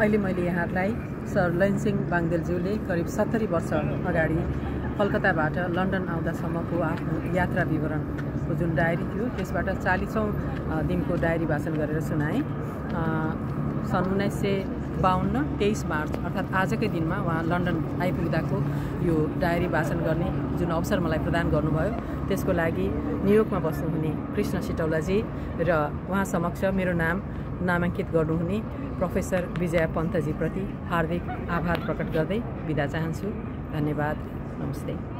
अहिले मैले यहाँहरूलाई सर लैनसिंह बाङदेलज्यूले करिब सत्तरी वर्ष अगाडि कलकत्ताबाट लन्डन आउँदासम्मको आफ्नो यात्रा विवरणको जुन डायरी थियो त्यसबाट चालिसौँ दिनको डायरी भाषण गरेर सुनाएँ। सन् उन्नाइस सय बाहन्न तेइस मार्च अर्थात् आजकै दिनमा उहाँ लन्डन आइपुग्दाको यो डायरी भाषण गर्ने जुन अवसर मलाई प्रदान गर्नुभयो त्यसको लागि न्युयोर्कमा बस्नुहुने कृष्ण सिटौलाजी र उहाँ समक्ष मेरो नाम नामाङ्कित गर्नुहुने प्रोफेसर विजया पन्तजीप्रति हार्दिक आभार प्रकट गर्दै बिदा चाहन्छु। धन्यवाद। नमस्ते।